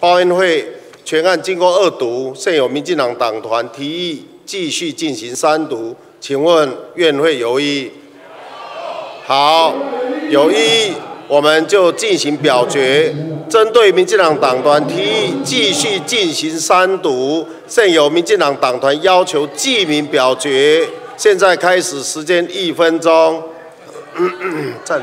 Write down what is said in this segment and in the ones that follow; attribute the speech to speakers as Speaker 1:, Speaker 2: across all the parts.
Speaker 1: 报恩会全案经过二读，现有民进党党团提议继续进行三读，请问院会有异？好，有异，我们就进行表决。针对民进党党团提议继续进行三读，现有民进党党团要求记名表决。现在开始，时间一分钟。暂。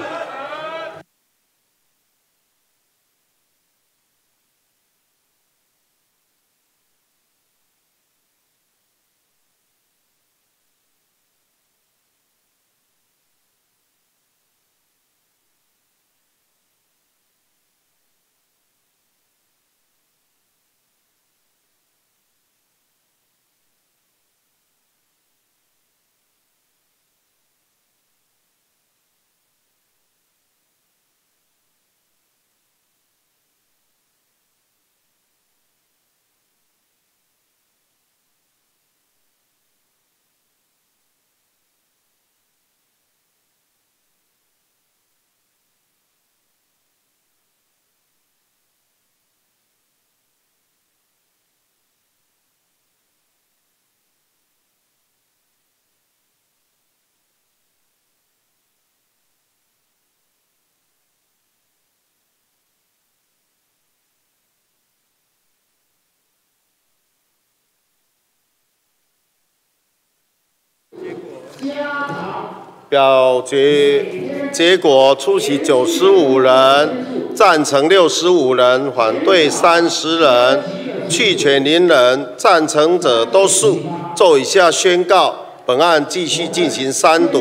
Speaker 1: 表决结果：出席九十五人，赞成六十五人，反对三十人，弃权零人。赞成者多数。做以下宣告：本案继续进行三读，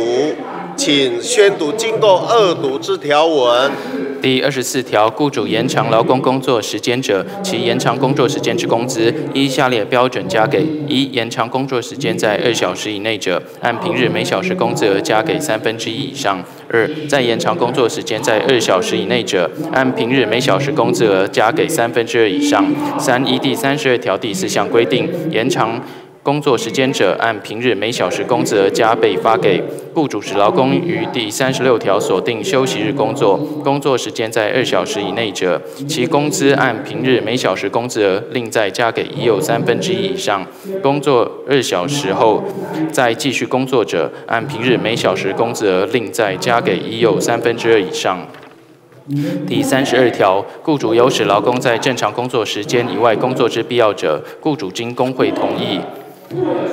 Speaker 1: 请宣读经过二读之条文。
Speaker 2: 第二十四条，雇主延长劳工工作时间者，其延长工作时间之工资，依下列标准加给：一、延长工作时间在二小时以内者，按平日每小时工资额加给三分之一以上；二、在延长工作时间在二小时以内者，按平日每小时工资额加给三分之二以上；三、依第三十二条第四项规定，延长。工作时间者，按平日每小时工资额加倍发给雇主使劳工于第三十六条锁定休息日工作，工作时间在二小时以内者，其工资按平日每小时工资额另再加给已有三分之一以上；工作二小时后再继续工作者，按平日每小时工资额另再加给已有三分之二以上。第三十二条，雇主有使劳工在正常工作时间以外工作之必要者，雇主经工会同意。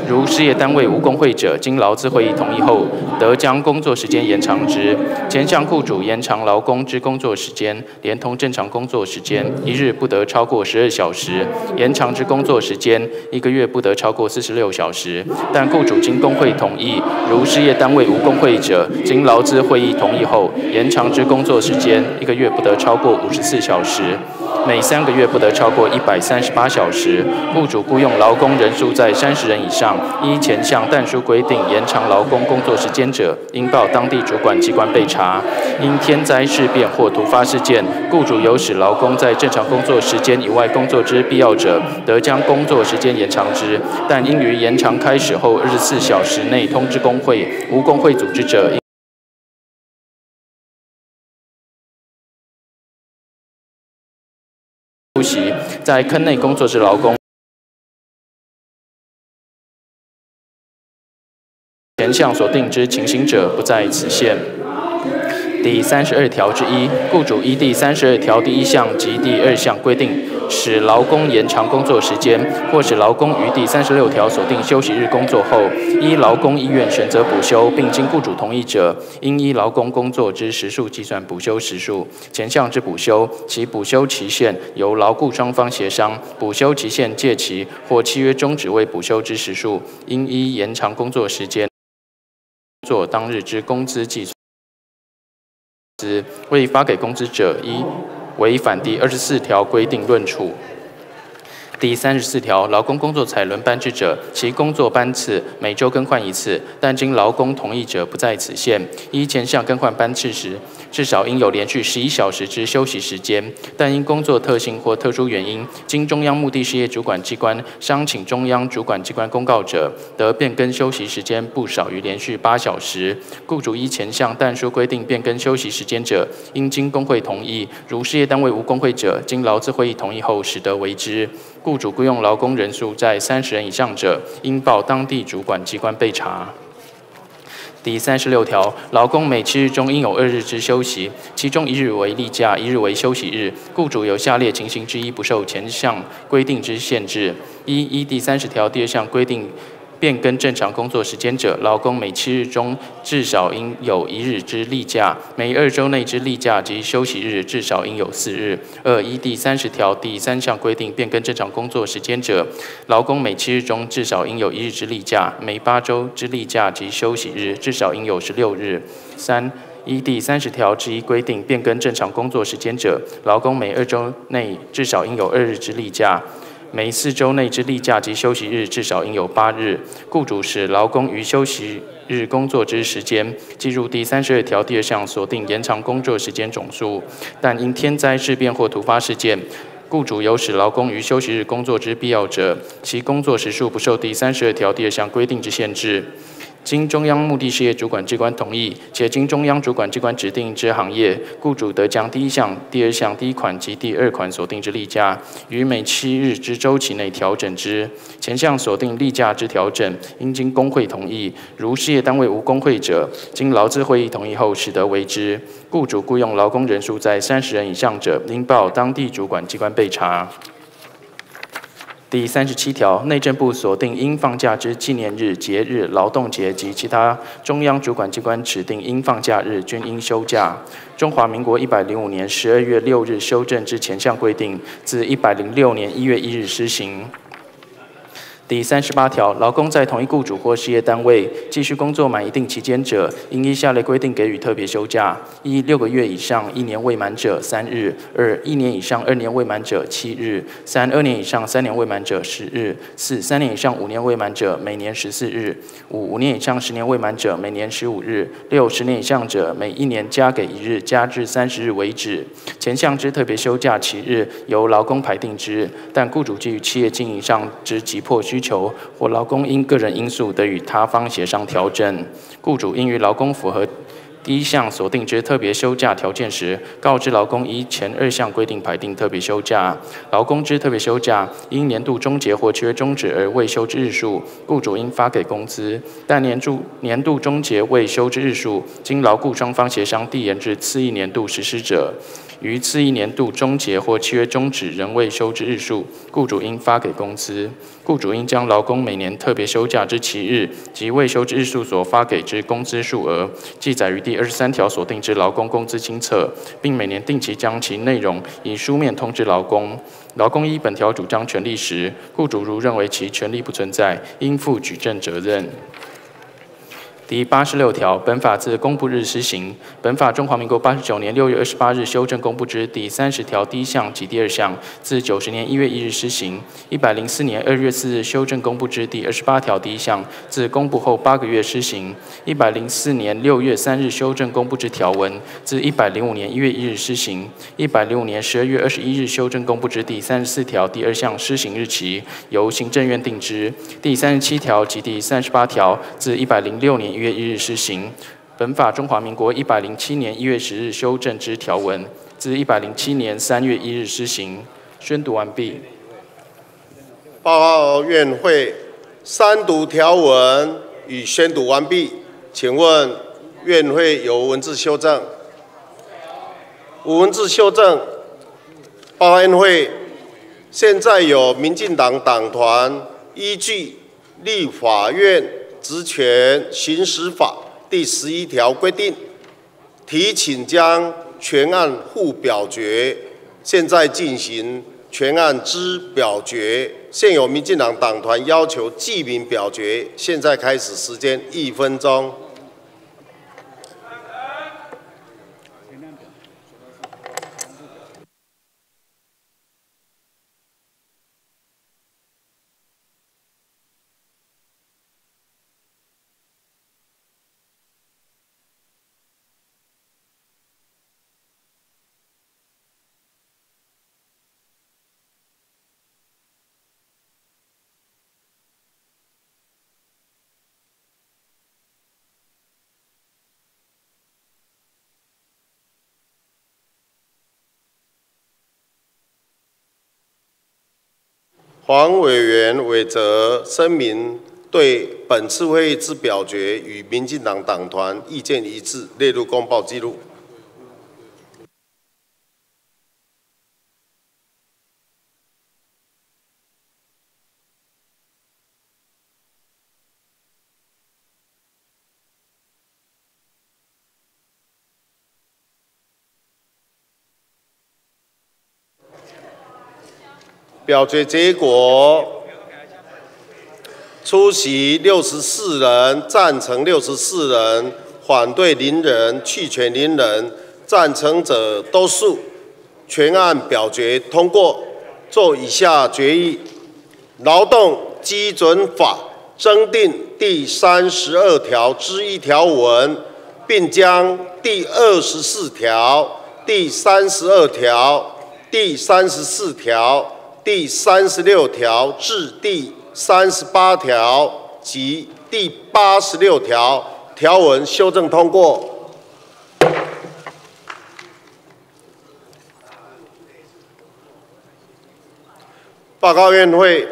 Speaker 2: 如事业单位无工会者，经劳资会议同意后，得将工作时间延长之。前项雇主延长劳工之工作时间，连同正常工作时间，一日不得超过十二小时；延长之工作时间，一个月不得超过四十六小时。但雇主经工会同意，如事业单位无工会者，经劳资会议同意后，延长之工作时间，一个月不得超过五十四小时。每三个月不得超过一百三十八小时。雇主雇佣劳工人数在三十人以上，依前项但书规定延长劳工工作时间者，应报当地主管机关备查。因天灾事变或突发事件，雇主有使劳工在正常工作时间以外工作之必要者，得将工作时间延长之。但应于延长开始后二十四小时内通知工会，无工会组织者。在坑内工作之劳工，前项所定之情形者，不在此限。第三十二条之一，雇主依第三十二条第一项及第二项规定，使劳工延长工作时间，或使劳工于第三十六条所定休息日工作后，依劳工意愿选择补休，并经雇主同意者，应依劳工工作之时数计算补休时数。前项之补休，其补休期限由劳雇双方协商，补休期限届期或契约终止未补休之时数，应依延长工作时间，做当日之工资计算。未发给工资者，一违反第二十四条规定论处。第三十四条，劳工工作采轮班制者，其工作班次每周更换一次，但经劳工同意者不在此限。依前项更换班次时，至少应有连续十一小时之休息时间。但因工作特性或特殊原因，经中央目的事业主管机关商请中央主管机关公告者，得变更休息时间不少于连续八小时。雇主依前项但书规定变更休息时间者，应经工会同意；如事业单位无工会者，经劳资会议同意后，使得为之。雇主雇用劳工人数在三十人以上者，应报当地主管机关备查。第三十六条，劳工每七日中应有二日之休息，其中一日为例假，一日为休息日。雇主有下列情形之一不受前项规定之限制：一、依第三十条第二项规定。变更正常工作时间者，劳工每七日中至少应有一日之例假，每二周内之例假及休息日至少应有四日。二依第三十条第三项规定变更正常工作时间者，劳工每七日中至少应有一日之例假，每八周之例假及休息日至少应有十六日。三依第三十条之一规定变更正常工作时间者，劳工每二周内至少应有二日之例假。每四周内之例假及休息日至少应有八日。雇主使劳工于休息日工作之时间计入第三十二条第二项锁定延长工作时间总数，但因天灾事变或突发事件，雇主有使劳工于休息日工作之必要者，其工作时数不受第三十二条第二项规定之限制。经中央目的事业主管机关同意，且经中央主管机关指定之行业，雇主得将第一项、第二项第一款及第二款锁定之例假，于每七日之周期内调整之。前项锁定例假之调整，应经工会同意。如事业单位无工会者，经劳资会议同意后，使得为之。雇主雇用劳工人数在三十人以上者，应报当地主管机关备查。第三十七条，内政部锁定应放假之纪念日、节日、劳动节及其他中央主管机关指定应放假日，均应休假。中华民国一百零五年十二月六日修正之前项规定，自一百零六年一月一日施行。第三十八条，劳工在同一雇主或事业单位继续工作满一定期间者，应依下列规定给予特别休假：一、六个月以上一年未满者三日；二、一年以上二年未满者七日；三、二年以上三年未满者十日；四、三年以上五年未满者每年十四日；五、五年以上十年未满者每年十五日；六、十年以上者每一年加给一日，加至三十日为止。前项之特别休假期日由劳工排定之，但雇主基于企业经营上之急迫需求或劳工因个人因素得与他方协商调整，雇主应与劳工符合第一项锁定之特别休假条件时，告知劳工依前二项规定排定特别休假。劳工之特别休假因年度终结或契约终止而未休之日数，雇主应发给工资；但年度年度终结未休之日数，经劳雇双方协商递延至次一年度实施者。于次一年度终结或契约终止仍未休之日数，雇主应发给工资。雇主应将劳工每年特别休假之期日及未休之日数所发给之工资数额，记载于第第二十三条所定之劳工工资清册，并每年定期将其内容以书面通知劳工。劳工依本条主张权利时，雇主如认为其权利不存在，应负举证责任。第八十六条，本法自公布日施行。本法中华民国八十九年六月二十八日修正公布之第三十条第一项及第二项，自九十年一月一日施行。一百零四年二月四日修正公布之第二十八条第一项，自公布后八个月施行。一百零四年六月三日修正公布之条文，自一百零五年一月一日施行。一百零五年十二月二十一日修正公布之第三十四条第二项施行日期，由行政院定之。第三十七条及第三十八条，自一百零六年。月一日施行。本法中华民国一百零七年一月十日修正之条文，自一百零七年三月一日施行。宣读完毕。
Speaker 1: 报告院会三读条文已宣读完毕，请问院会有文字修正？无文字修正。报告院会现在有民进党党团依据立法院。职权行使法第十一条规定，提请将全案互表决。现在进行全案之表决。现有民进党党团要求记名表决。现在开始，时间一分钟。黄委员韦泽声明，对本次会议之表决与民进党党团意见一致，列入公报记录。表决结果：出席六十四人，赞成六十四人，反对零人，弃权零人。赞成者多数，全案表决通过。做以下决议：劳动基准法增订第三十二条之一条文，并将第二十四条、第三十二条、第三十四条。第三十六条至第三十八条及第八十六条条文修正通过。报告院会，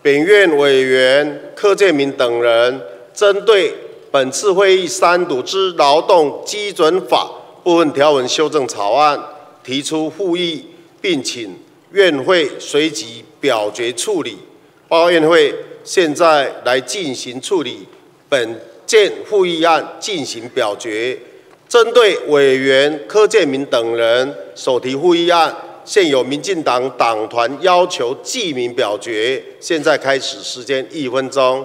Speaker 1: 本院委员柯建明等人针对本次会议三读之劳动基准法部分条文修正草案提出复议，并请。院会随即表决处理。报告院会现在来进行处理本件复议案进行表决。针对委员柯建明等人手提复议案，现有民进党党团要求记名表决。现在开始，时间一分钟。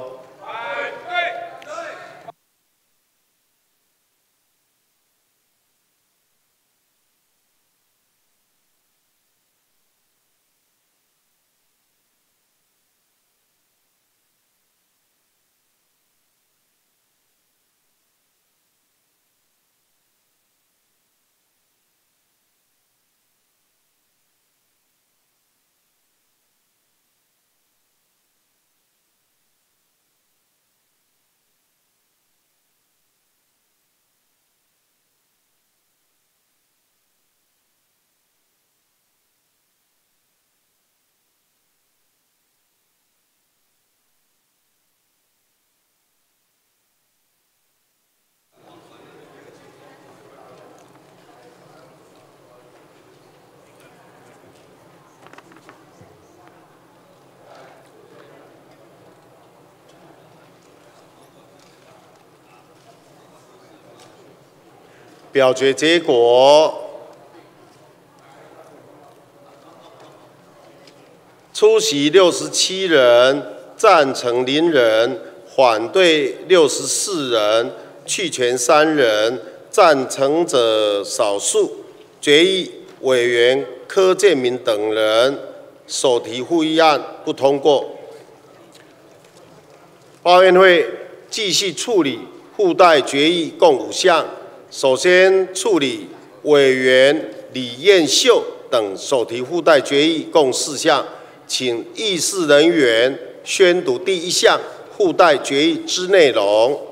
Speaker 1: 表决结果：出席六十七人，赞成零人，反对六十四人，弃权三人。赞成者少数。决议委员柯建明等人所提复议案不通过。报院会继续处理附带决议共五项。首先处理委员李彦秀等手提附带决议共四项，请议事人员宣读第一项附带决议之内容。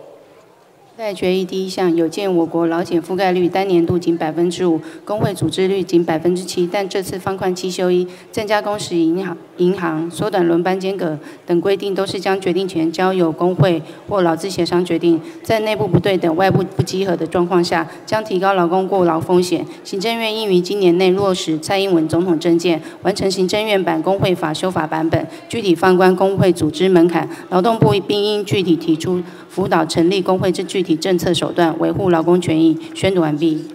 Speaker 3: 在决议第一项，有见我国劳检覆盖率单年度仅百分之五，工会组织率仅百分之七，但这次放宽七休一、增加工时、银行银行缩短轮班间隔等规定，都是将决定权交由工会或劳资协商决定。在内部不对等、外部不集合的状况下，将提高劳工过劳风险。行政院应于今年内落实蔡英文总统政见，完成行政院版工会法修法版本，具体放宽工会组织门槛。劳动部并应具体提出。辅导成立工会之具体政策手段，维护劳工权益。宣读完毕。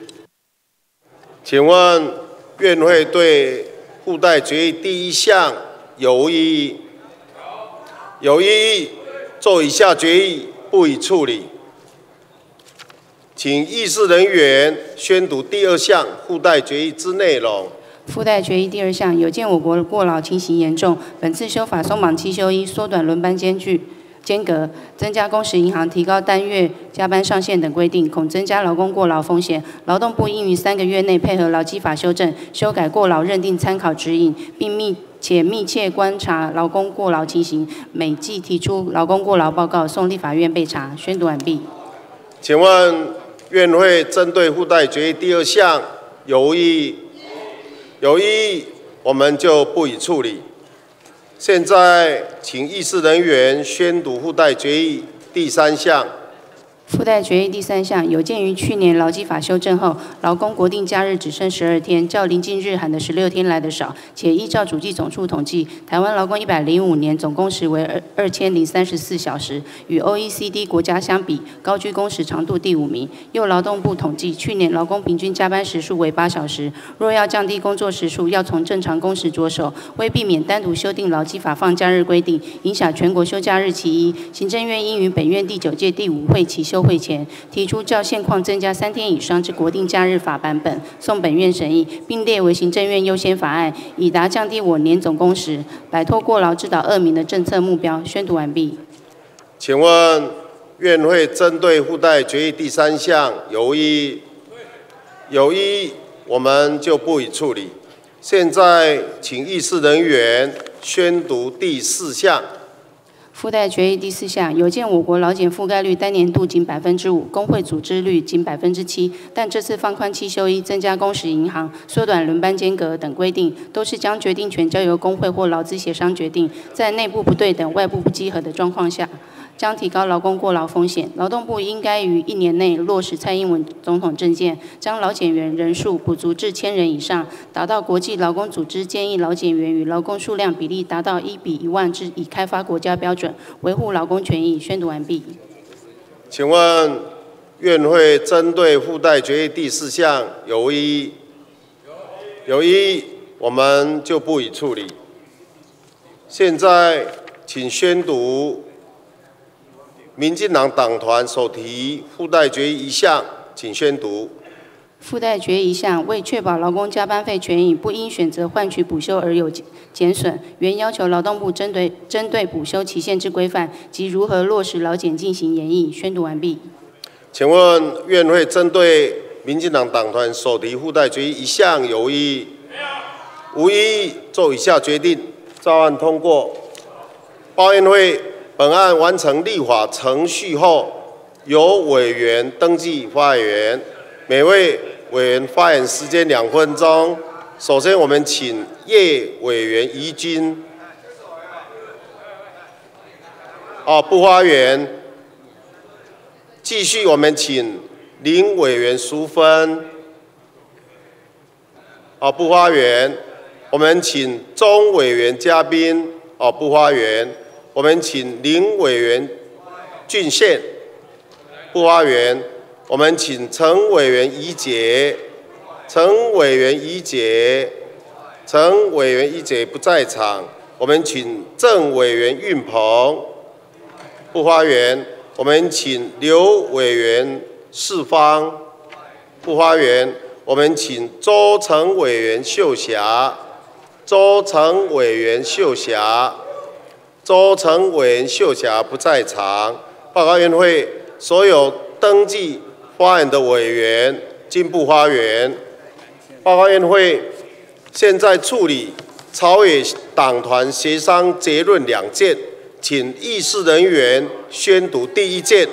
Speaker 1: 请问院会对附带决议第一项有无异议？有异议，做以下决议不予处理。请议事人员宣读第二项附带决议之内容。
Speaker 3: 附带决议第二项有见我国过劳情形严重，本次修法松绑七休一，缩短轮班间距。间隔、增加工时、银行提高单月加班上限等规定，恐增加劳工过劳风险。劳动部应于三个月内配合劳基法修正、修改过劳认定参考指引，并密且密切观察劳工过劳情形，每季提出劳工过劳报告，送立法院备查。宣读完毕。
Speaker 1: 请问院会针对附带决议第二项有无异议？有异议，我们就不予处理。现在请议事人员宣读附带决议第三项。
Speaker 3: 附带决议第三项，有鉴于去年劳基法修正后，劳工国定假日只剩十二天，较临近日韩的十六天来的少，且依照主计总处统计，台湾劳工一百零五年总工时为二二千零三十四小时，与 OECD 国家相比，高居工时长度第五名。又劳动部统计，去年劳工平均加班时数为八小时，若要降低工作时数，要从正常工时着手。为避免单独修订劳基法放假日规定，影响全国休假日期一，行政院应于本院第九届第五会期会前提出较现况增加三天以上之国定假日法版本，送本院审议，并列为行政院优先法案，以达降低我年总工时、摆脱过劳、指导恶名的政策目标。宣读完毕。
Speaker 1: 请问院会针对附带决议第三项有异？有异，我们就不予处理。现在请议事人员宣读第四项。
Speaker 3: 附带决议第四项，有见我国劳检覆盖率单年度仅百分之五，工会组织率仅百分之七，但这次放宽七休一、增加工时银行、缩短轮班间隔等规定，都是将决定权交由工会或劳资协商决定，在内部不对等、外部不稽核的状况下。将提高劳工过劳风险。劳动部应该于一年内落实蔡英文总统政见，将劳检员人数补足至千人以上，达到国际劳工组织建议劳检员与劳工数量比例达到一比一万之已开发国家标准，维护劳工权益。宣读完毕。
Speaker 1: 请问院会针对附带决议第四项有无异议？有异议，我们就不予处理。现在请宣读。民进党党团所提附带决议一项，请宣读。
Speaker 3: 附带决议一项，为确保劳工加班费权益不因选择换取补休而有减损，原要求劳动部针对针对补休期限之规范及如何落实劳检进行研议。宣读完毕。
Speaker 1: 请问院会针对民进党党团所提附带决议一项有异议？无异议，做以下决定：照案通过。报院会。本案完成立法程序后，由委员登记发言。每位委员发言时间两分钟。首先，我们请叶委员怡君。哦，不发言。继续，我们请林委员淑芬。哦，不发言。我们请钟委员嘉宾。哦，不发言。我们请林委员俊宪不发言。我们请陈委员怡杰，陈委员怡杰，陈委员怡杰不在场。我们请郑委员运鹏不发言。我们请刘委员四方不发言。我们请周成委员秀霞，周成委员秀霞。周成委员秀霞不在场，报告院会所有登记发言的委员进步花园。报告院会现在处理朝野党团协商结论两件，请议事人员宣读第一件。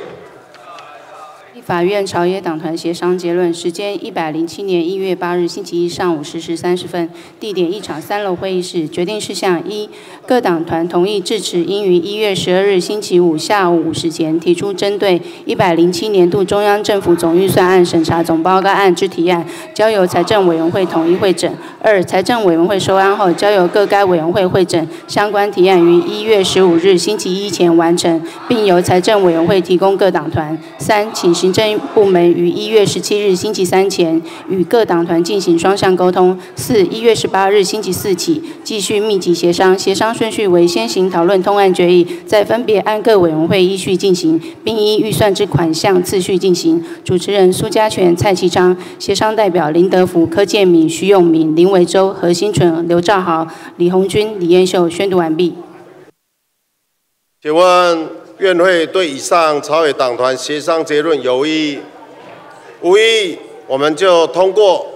Speaker 3: 法院朝野党团协商结论，时间一百零七年一月八日星期一上午十时三十分，地点一场三楼会议室。决定事项一，各党团同意致辞，应于一月十二日星期五下午五时前提出针对一百零七年度中央政府总预算案审查总报告案之提案，交由财政委员会统一会诊。二，财政委员会收案后，交由各该委员会会诊相关提案，于一月十五日星期一前完成，并由财政委员会提供各党团。三，请行。政部门于一月十七日星期三前与各党团进行双向沟通。四一月十八日星期四起继续密集协商，协商顺序为先行讨论通案决议，再分别按各委员会依序进行，并依预算之款项次序进行。主持人苏家全、蔡其昌，协商代表林德福、柯建敏、徐永明、林维洲、何新纯、刘兆豪、李红军、李彦秀宣读完毕。
Speaker 1: 请问。院会对以上朝野党团协商结论有异议？无异议，我们就通过。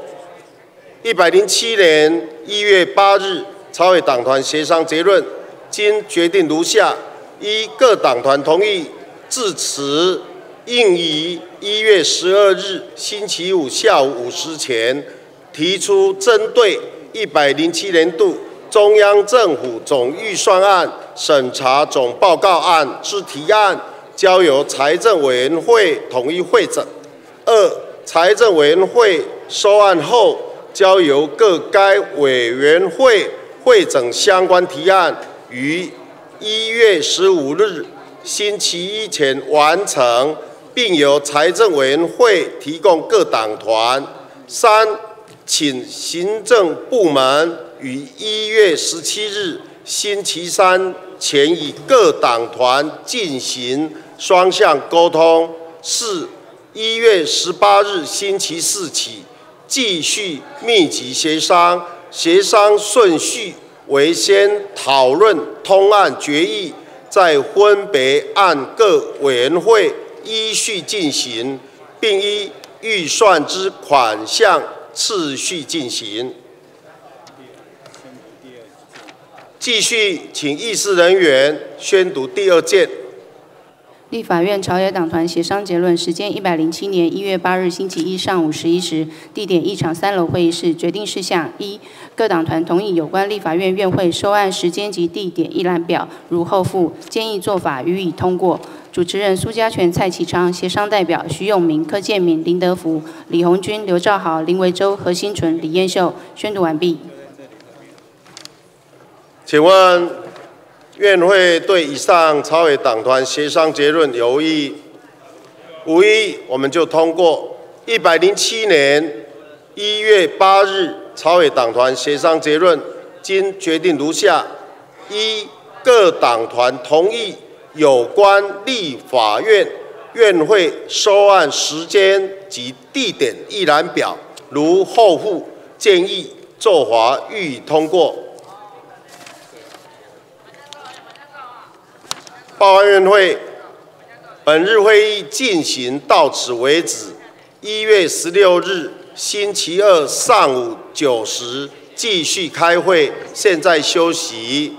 Speaker 1: 一百零七年一月八日朝野党团协商结论，经决定如下：一、各党团同意致辞，应于一月十二日星期五下午五时前提出针对一百零七年度中央政府总预算案审查总报告案之提案，交由财政委员会统一会诊；二、财政委员会收案后，交由各该委员会会诊相关提案，于一月十五日星期一前完成，并由财政委员会提供各党团；三、请行政部门于一月十七日星期三前与各党团进行双向沟通；四、一月十八日星期四起继续密集协商，协商顺序为先讨论通案决议，再分别按各委员会依序进行，并依预算之款项。次序进行。继续，请议事人员宣读第二件。
Speaker 3: 立法院朝野党团协商结论：时间一百零七年一月八日星期一上午十一时，地点一场三楼会议室。决定事项一：各党团同意有关立法院院会收案时间及地点一览表，如后附。建议做法予以通过。主持人苏家全、蔡启昌，协商代表徐永明、柯建敏、林德福、李红军、刘兆豪、林维洲、何新纯、李彦秀。宣读完毕。
Speaker 1: 请问院会对以上朝委党团协商结论有异议？无异议，我们就通过。一百零七年一月八日朝委党团协商结论，经决定如下：一、各党团同意。有关立法院院会收案时间及地点一览表，如后附，建议作法予以通过。报案院会本日会议进行到此为止。一月十六日星期二上午九时继续开会，现在休息。